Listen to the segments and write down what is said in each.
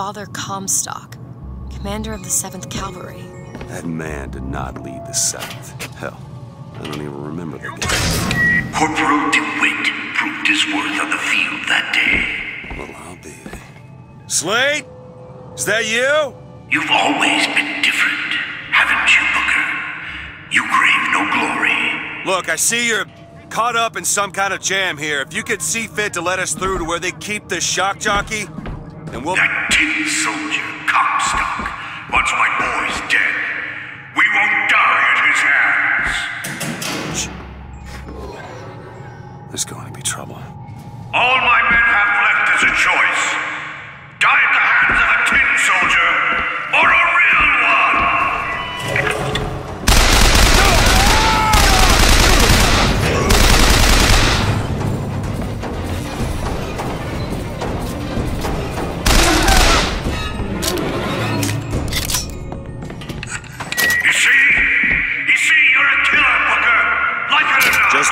Our prophet, Father Comstock, commander of the 7th Cavalry. That man did not lead the South. Hell, I don't even remember the guy. Corporal DeWitt proved his worth on the field that day. Well, I'll be. Slate? Is that you? You've always been different, haven't you, Booker? You crave no glory. Look, I see you're caught up in some kind of jam here. If you could see fit to let us through to where they keep the shock jockey, then we'll... That tin soldier, Comstock, wants my boys dead. We won't die at his hands. There's going to be trouble. All my men have left is a choice. Die at the hands of a tin soldier,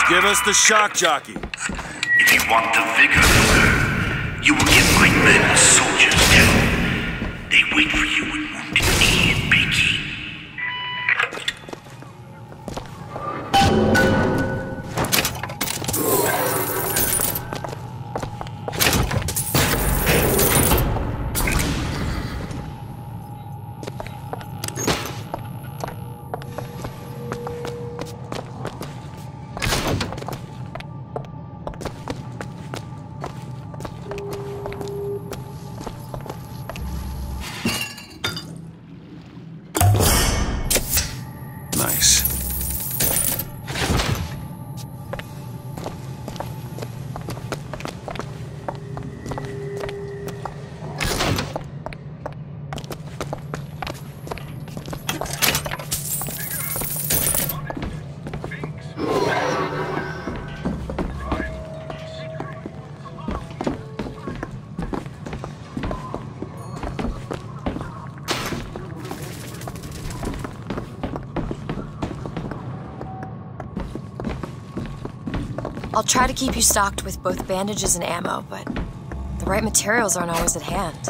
give us the shock jockey. If you want the vigor, you will give my men a soldier's death. They wait for I'll try to keep you stocked with both bandages and ammo, but the right materials aren't always at hand.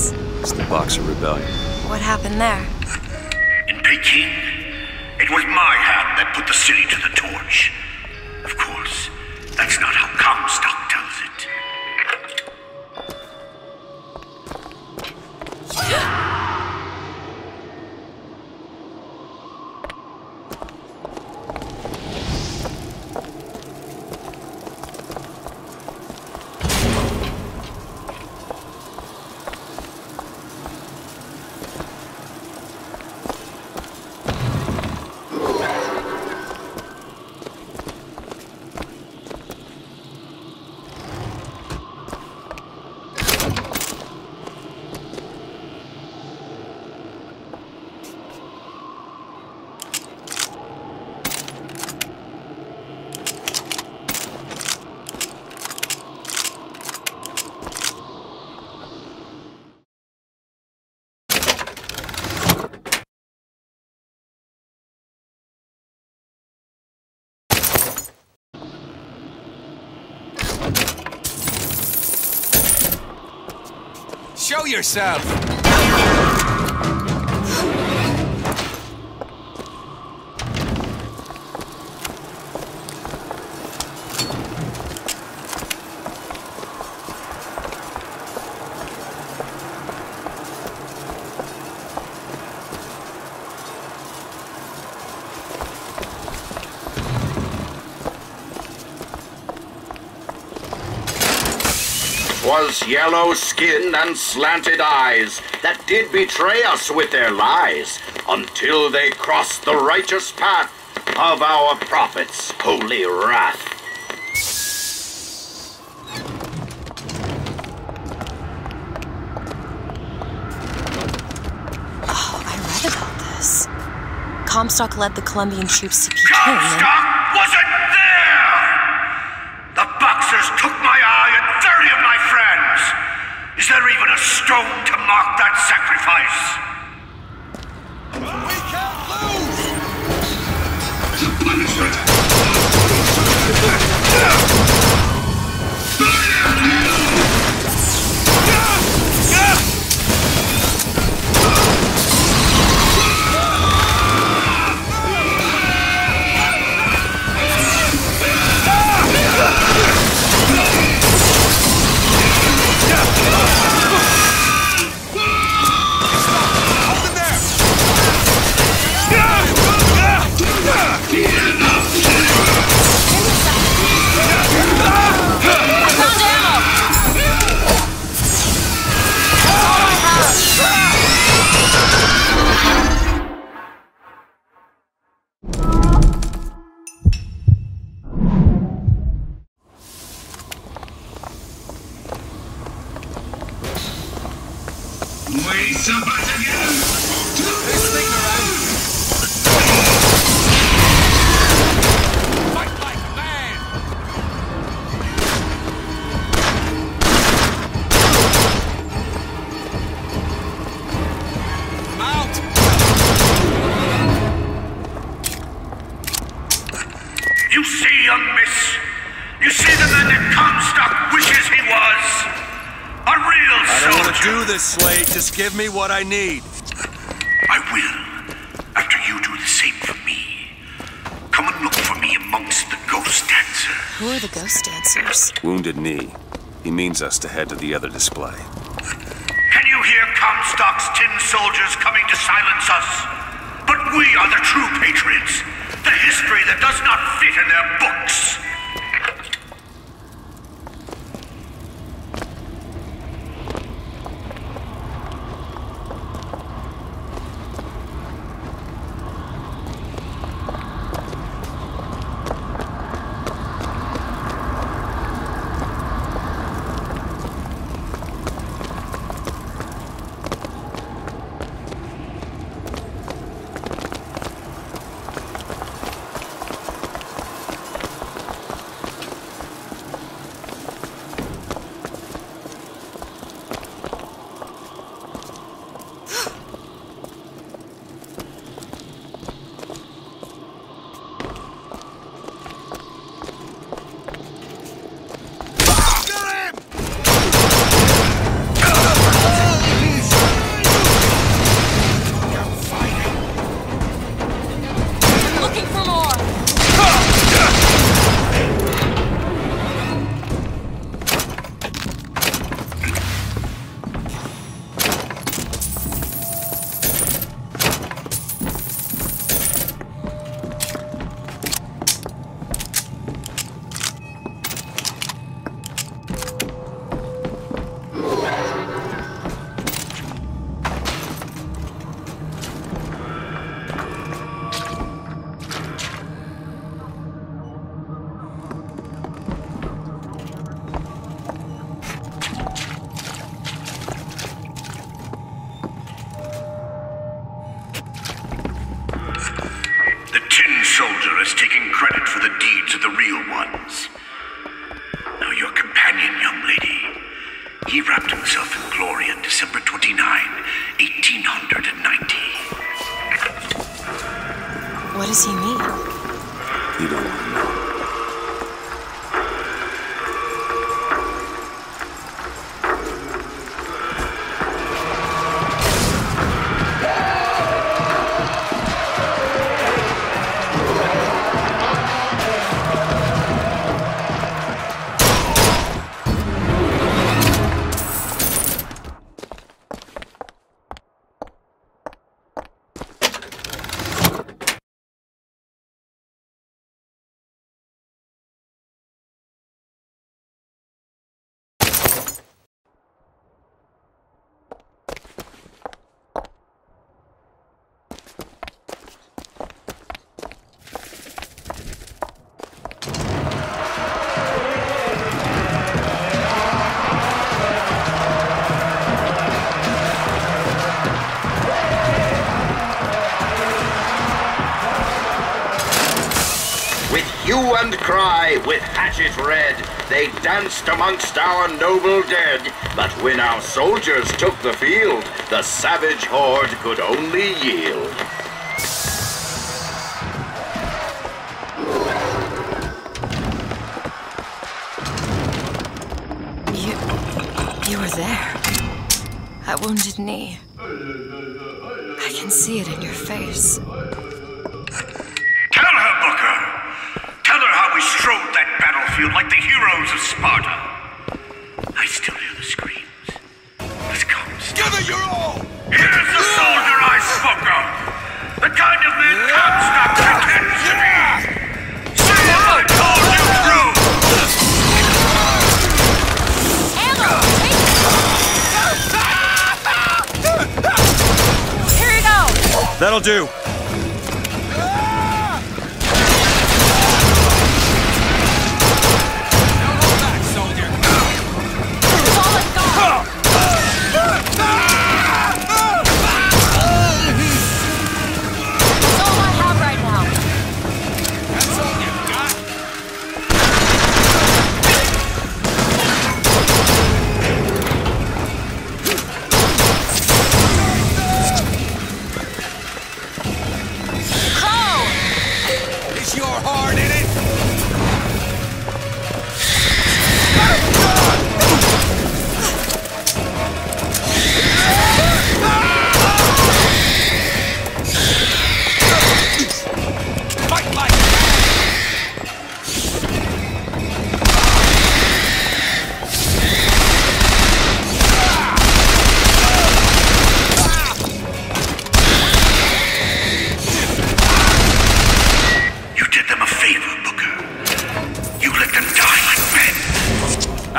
This? It's the Boxer Rebellion. What happened there? In Peking, it was my hand that put the city to the torch. Of course, that's not how Comstock tells it. Show yourself! 'Twas yellow skin and slanted eyes that did betray us with their lies until they crossed the righteous path of our prophet's holy wrath. Oh, I read about this. Comstock led the Columbian troops to Peking and... Comstock wasn't there! A stone to mark that sacrifice? Survive again! Give me what I need. I will, after you do the same for me. Come and look for me amongst the ghost dancers. Who are the ghost dancers? Wounded knee. He means us to head to the other display. Can you hear Comstock's tin soldiers coming to silence us? But we are the true patriots. The history that does not fit in their books. You. And cry, with hatchet red, they danced amongst our noble dead. But when our soldiers took the field, the savage horde could only yield. You. You were there. That wounded knee. I can see it in your face. Battlefield like the heroes of Sparta. I still hear the screams. This comes. Give it your all! Here's the soldier I spoke of. The kind of man Comstock pretends to be. See if I told you true. Ammo! Here you go! That'll do.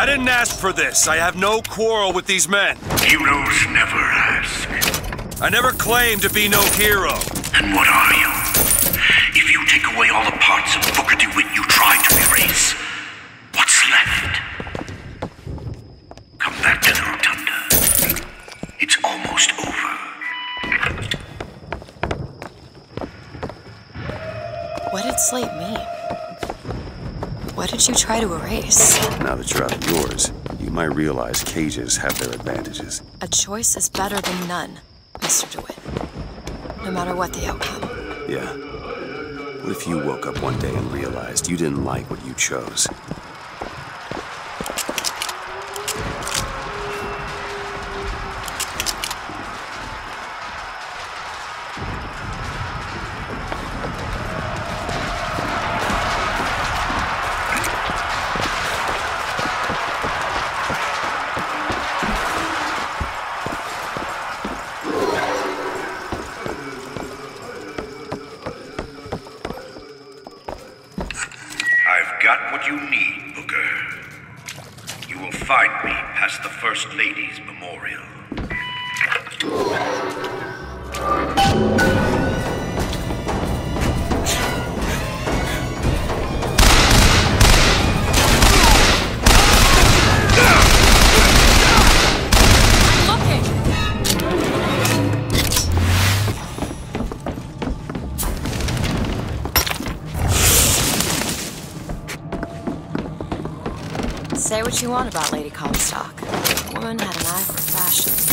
I didn't ask for this. I have no quarrel with these men. Heroes never ask. I never claimed to be no hero. And what are you? If you take away all the parts of Booker DeWitt you tried to erase, what's left? Come back to the rotunda. It's almost over. What did Slate mean? What did you try to erase? Now that you're out of yours, you might realize cages have their advantages. A choice is better than none, Mr. DeWitt. No matter what the outcome. Yeah. What if you woke up one day and realized you didn't like what you chose? What you want about Lady Comstock. The woman had an eye for fashion.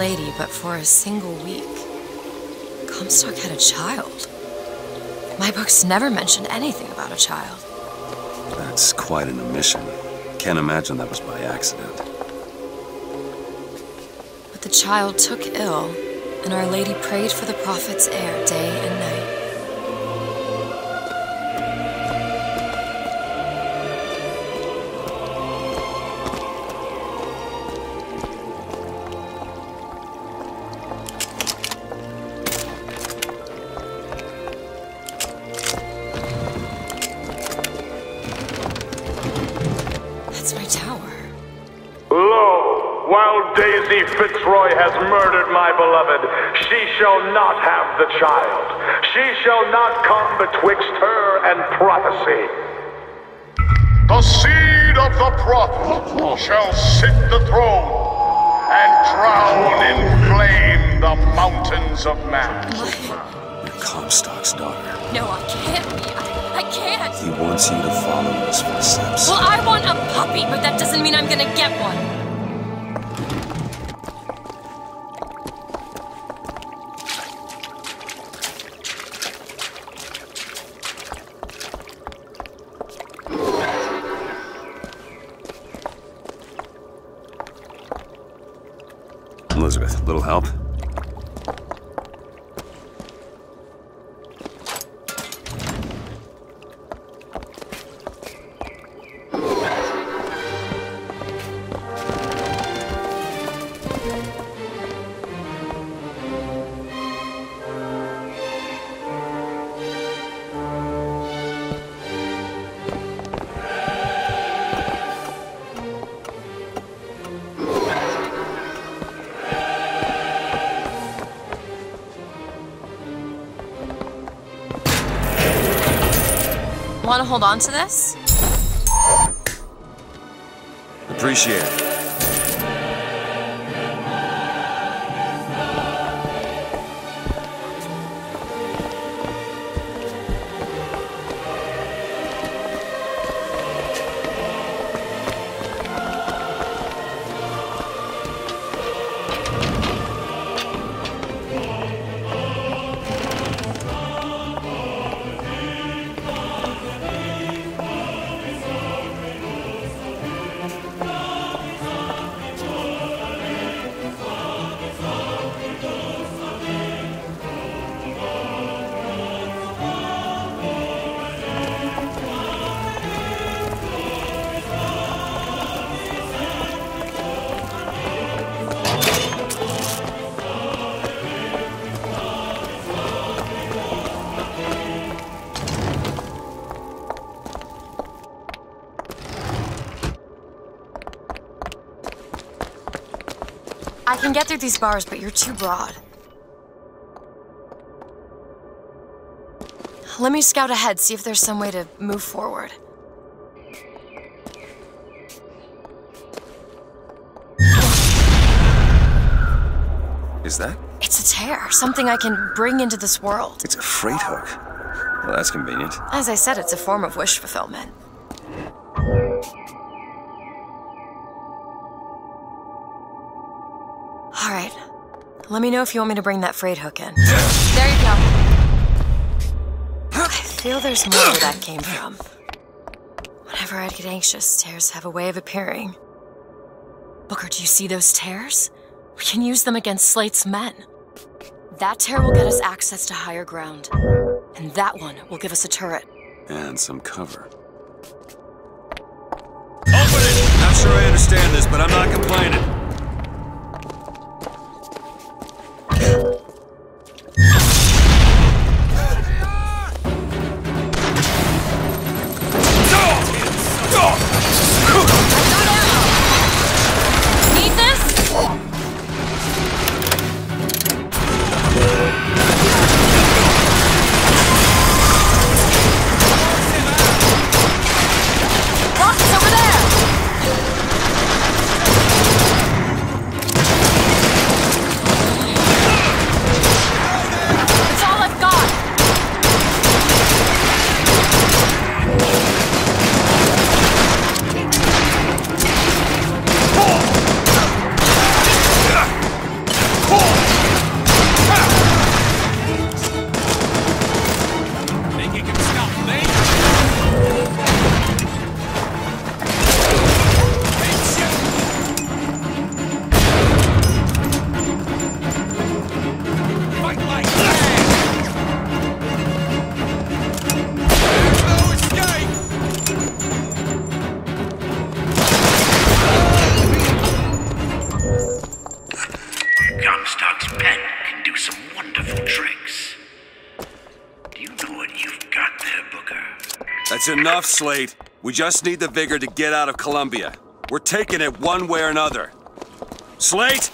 Lady, but for a single week. Comstock had a child. My books never mentioned anything about a child. That's quite an omission. Can't imagine that was by accident. But the child took ill, and Our Lady prayed for the prophet's heir day and night. While Daisy Fitzroy has murdered my beloved, she shall not have the child. She shall not come betwixt her and prophecy. The seed of the prophet shall sit the throne and drown in flame the mountains of man. You're Comstock's daughter. No, I can't be. I, I can't. He wants you to follow his footsteps. Well, I want a puppy, but that doesn't mean I'm gonna get one. Want to hold on to this? Appreciate it. Can get through these bars, but you're too broad. Let me scout ahead, see if there's some way to move forward. Is that? It's a tear, something I can bring into this world. It's a freight hook. Well, that's convenient. As I said, it's a form of wish fulfillment. Let me know if you want me to bring that freight hook in. There you go. I feel there's more where that came from. Whenever I get anxious, tears have a way of appearing. Booker, do you see those tears? We can use them against Slate's men. That tear will get us access to higher ground. And that one will give us a turret. And some cover. Open it! Not sure I understand this, but I'm not complaining. Enough, Slate. We just need the vigor to get out of Columbia. We're taking it one way or another. Slate?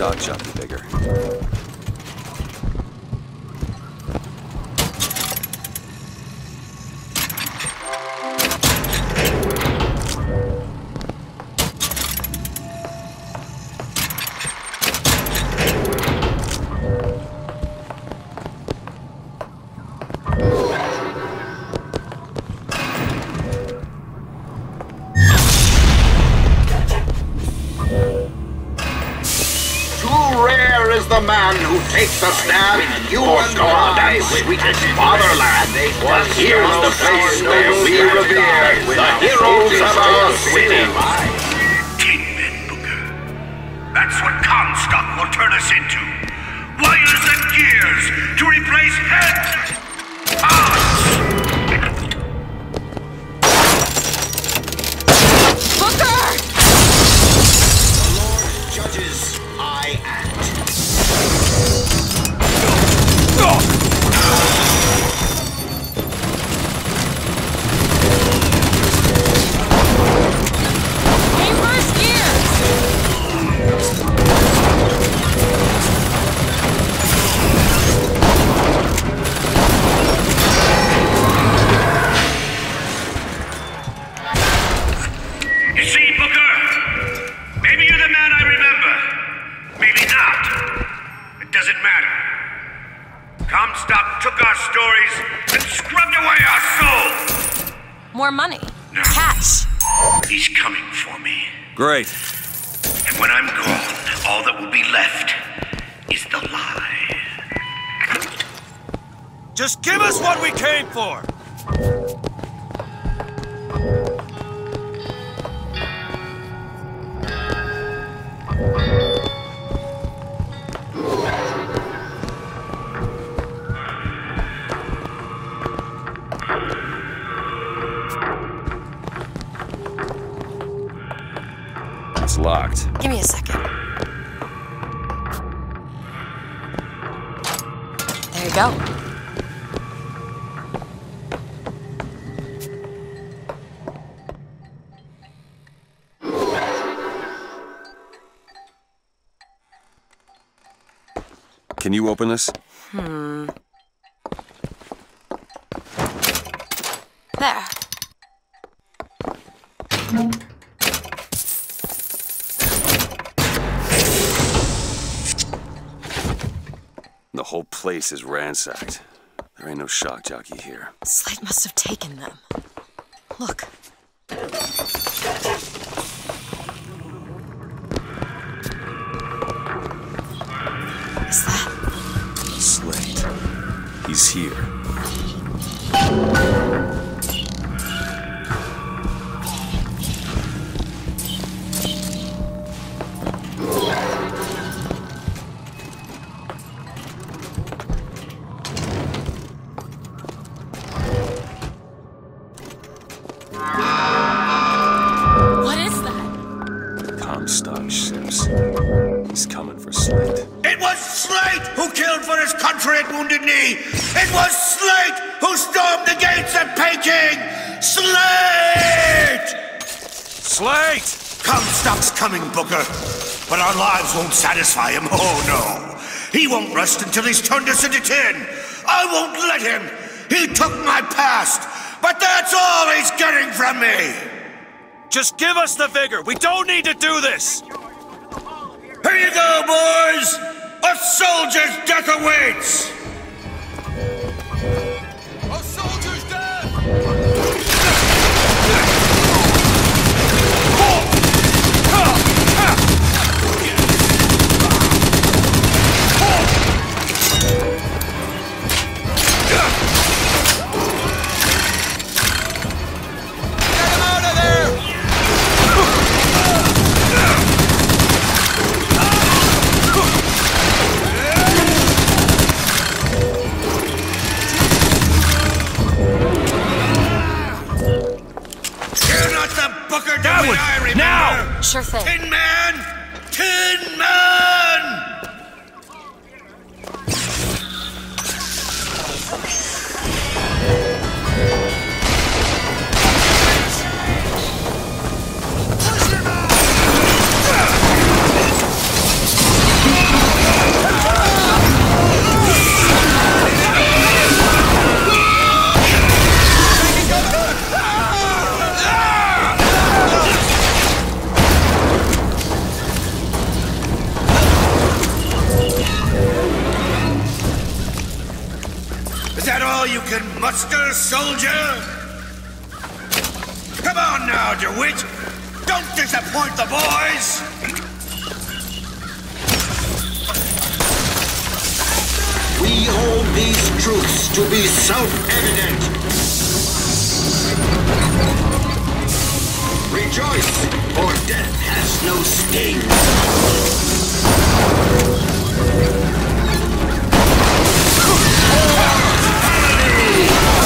Open a for God and sweetest fatherland. For here's the place where we revere the heroes of our city. Men Booker. That's what Comstock will turn us into. Wires and gears to replace heads. Odds. It's locked. Give me a second. There you go. Can you open this? There. The whole place is ransacked. There ain't no shock jockey here. Slate must have taken them. Look. Is that? Slate. He's here. Slate! Comstock's coming, Booker. But our lives won't satisfy him. Oh, no. He won't rest until he's turned us into tin. I won't let him. He took my past, but that's all he's getting from me. Just give us the vigor. We don't need to do this. Here you go, boys. A soldier's death awaits. Sure thing. Tin Man! Can muster, soldier? Come on now, DeWitt! Don't disappoint the boys! We hold these truths to be self-evident. Rejoice, for death has no sting. Elizabeth!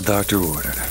The doctor ordered.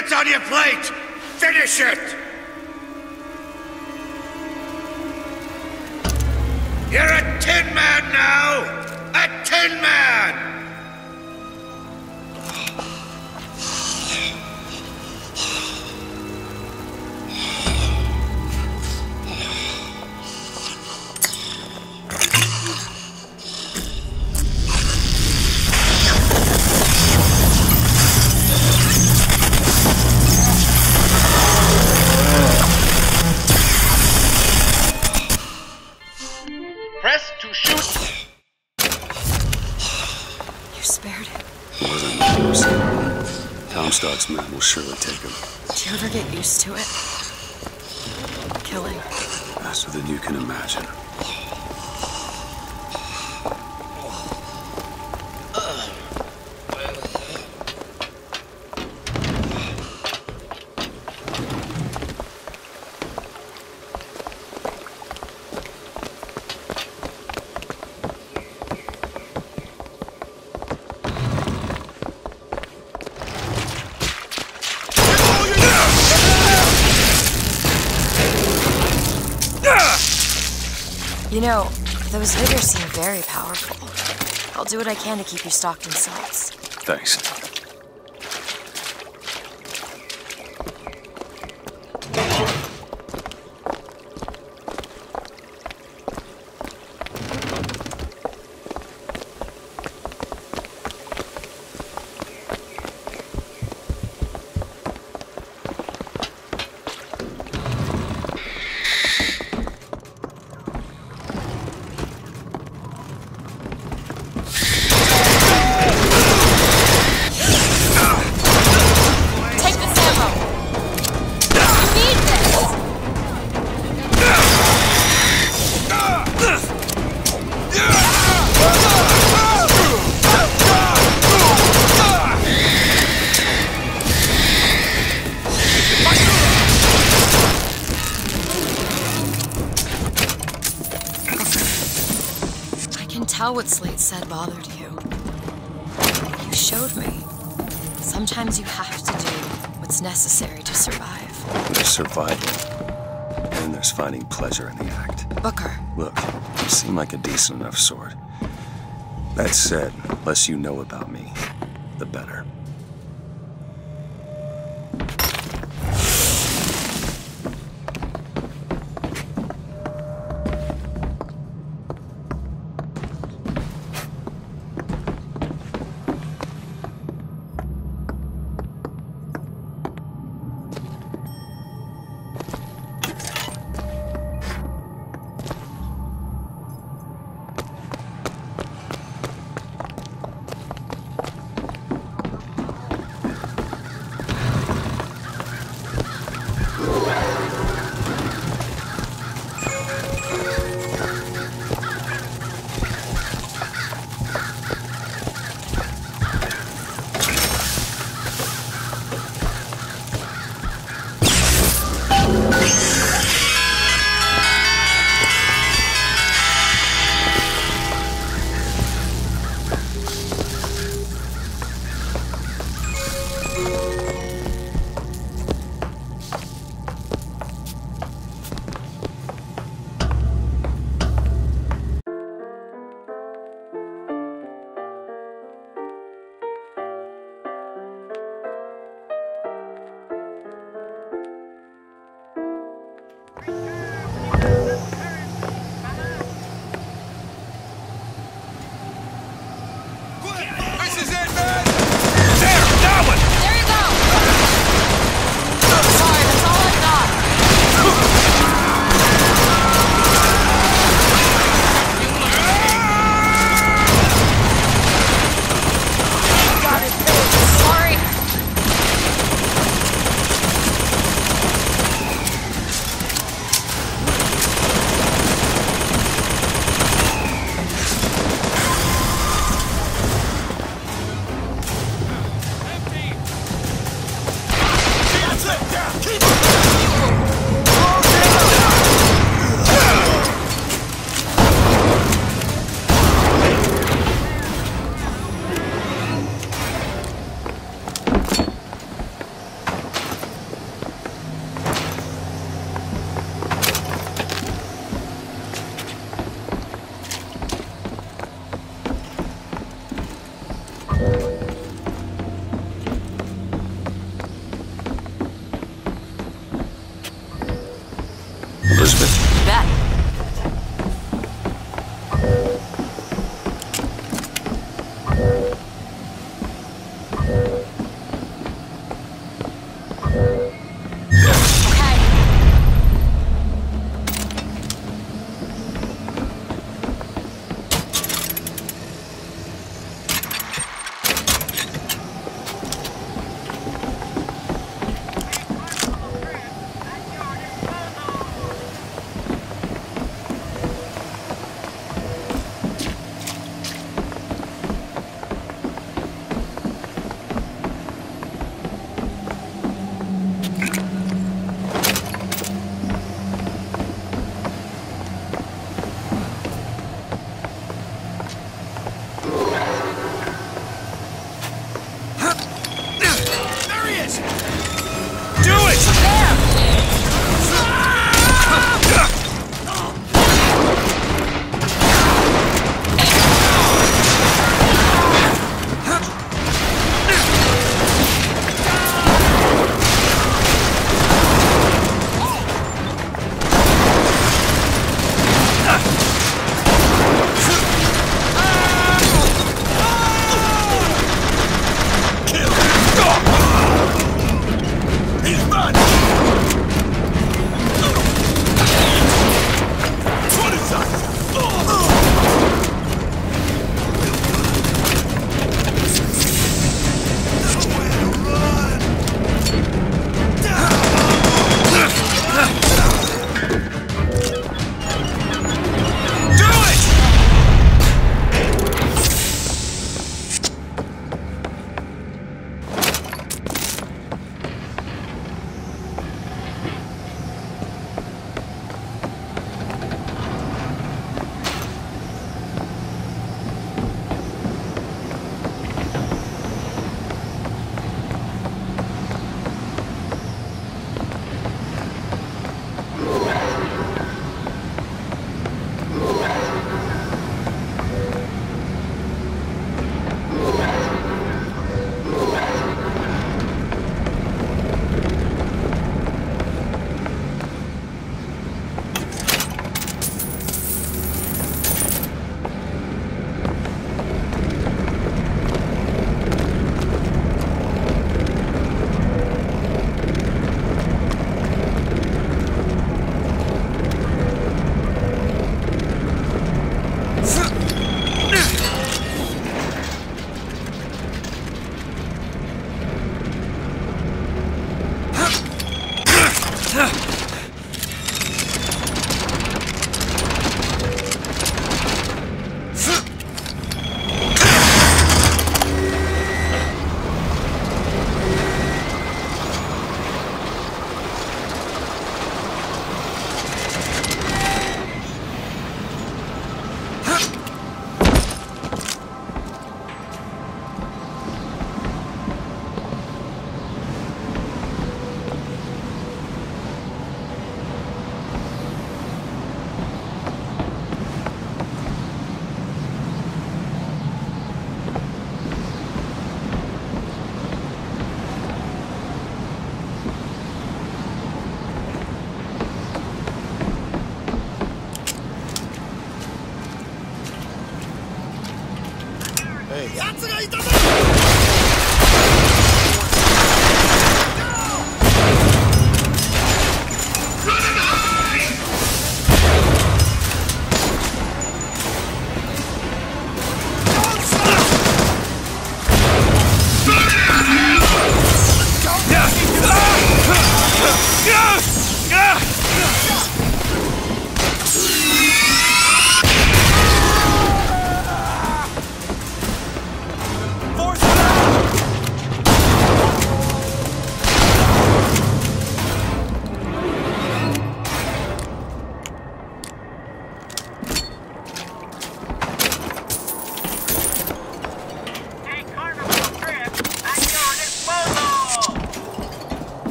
That's on your plate! Finish it! Comstock's men will surely take him. Do you ever get used to it? Killing. Faster than you can imagine. Those vigors seem very powerful. I'll do what I can to keep you stocked in salts. Thanks. I what Slate said bothered you. You showed me. Sometimes you have to do what's necessary to survive. There's survival. And there's finding pleasure in the act. Booker, Look, you seem like a decent enough sort. That said, less you know about me, the better.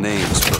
Name's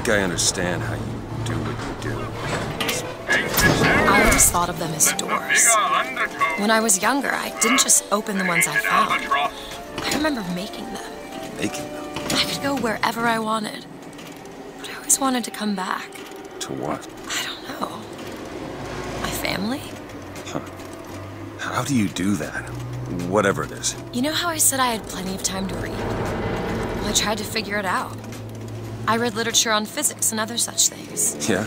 think I understand how you do what you do. I always thought of them as doors. When I was younger, I didn't just open the ones I found. I remember making them. Making them. I could go wherever I wanted. But I always wanted to come back. To what? I don't know. My family? Huh. How do you do that? Whatever it is. You know how I said I had plenty of time to read? Well, I tried to figure it out. I read literature on physics and other such things. Yeah?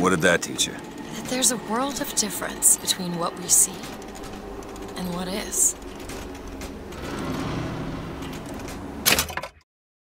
What did that teach you? That there's a world of difference between what we see and what is.